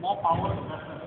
more power to vessel.